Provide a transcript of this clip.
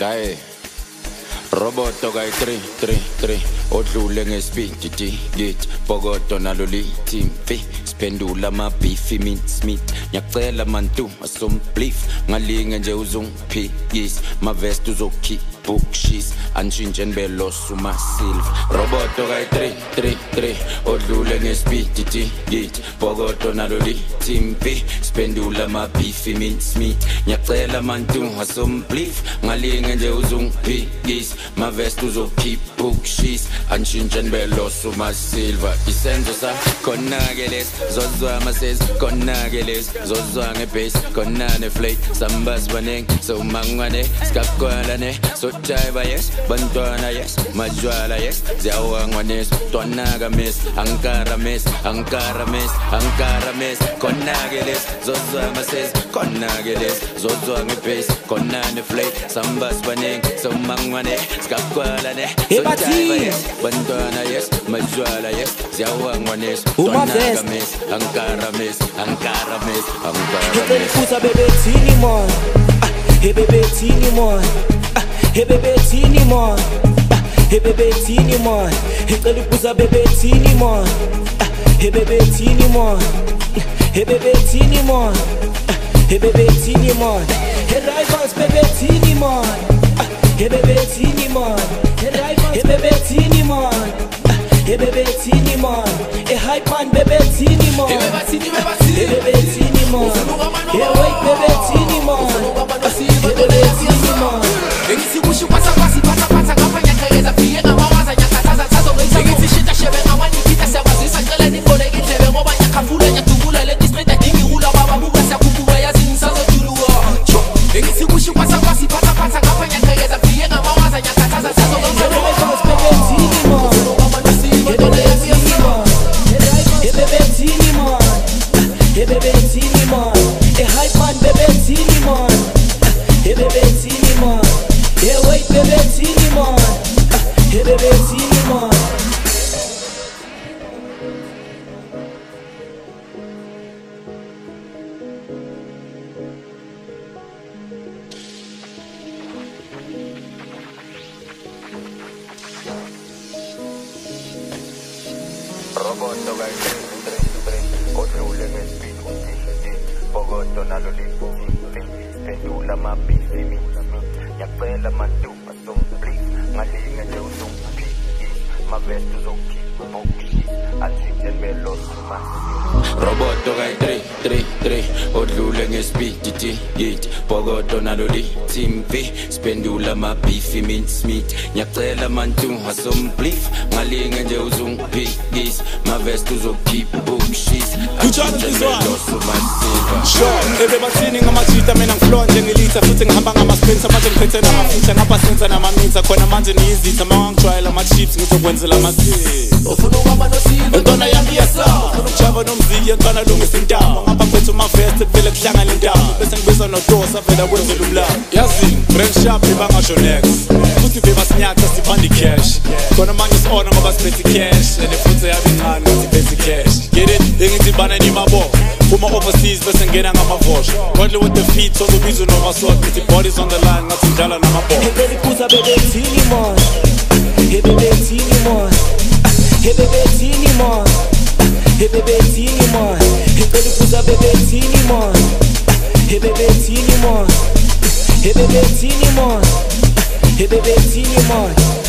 ngaye. Roboto kayi 3 3 3 odlule ngespeed git pokoto nalo lithi mfi siphendula amabeef mincemeat ngiyacela mantu asomblief ngalinge nje uzungiphikisa mavest uzokhipha bookshis anshintshe nibe los umasilva roboto kayi 3 3 3 odlule ngespeed git pokoto nalo lithi mfi siphendula amabeef mincemeat ngiyacela mantu asomblief ngalinge nje uzungiphikisa mavest uzokhipha bookshis anshintshe nibe los umasilva isenzo sa khona-ke lesi zozwa amasesi khona-ke lesi zozwa ngebhesi khona neflate. Sambas baningi somangwane sikagwalane jiva yes. Bantwana yes. Majwala yes. Ziyawangwanisa twanaka miss. Ankara miss. Ankara miss. Ankara miss. Khona-ke lesi zozwa amasesi khona-ke lesi zozwa ngebhesi khona neflate sambasi baningi somangwane sikakwalane sojiva yes. Bantwana yes. Majwala yes. Ziyawangwanisa twanaka miss. Ankara miss. Ankara miss. Ankara miss. ebebethini mona ebebethini mona Hey bebethini mon Ah, Hey Ah, mon Ngicela ukuza bebethini mon Ah, Hey bebethini mon Hey bebethini mon Ah, Hey bebethini mon Hey rivals bebethini mon Ah, Hey bebethini mon Hey mon Ah, Hey bebethini mon Hey hype man bebethini mon Hey bebethini se o com essa roboto kayi 3 3 3 odlule ngespeed pokoto nalo lithi siphendula amabeef mincemeat ngiyacela mantu asomblief ngalinge nje uzungiphikisa mavest uzokhipha bookshis anshintshe nibe los roboto kayi 3 3 3 odlule ngespeed git pokoto nalo lithi mfi siphendula amabeef mincemeat ngiyacela mantu asomblief ngalinge nje wärst du so deep, boom, schieß. Kujana Kizwana eve ngamajita mina ngiflowa njengelitha futhi ngihamba ngamaspinsa manje ngiphethe namafutha napasenza namaminsa khona manje niyizitha mawangijwayela ama-chips ngizokwenzela amasintwana yami yesafuna ukujava nomziki entwana lungisa intamo ngapha kwethu umavesti kuvele kuhlangane intamo bese ngibizwa nodosa vela kwenzela umlamo yazini Mensch, ich hab immer mal schon nix. Muss ich was nicht, dass die Bandi Cash. Konnte man das auch nochmal was bitte Cash. In den Futter hab ich an, was die beste Cash. Get it? Irgendwie Banner nie mal Bock. Puma overseas, bisschen gehen an am Wash. Heute with the feet, so sowieso noch was soll. Mit die Bodies on the line, not zum Dollar nach Bock. Hey, baby, Kusa, baby, Tini, man. Hey, baby, Tini, man. Hey, baby, Tini, man. Hey, baby, Tini, man. Hey, baby, Kusa, baby, Tini, man. Hey, baby, Tini, man. Mon. Hey bebethini mon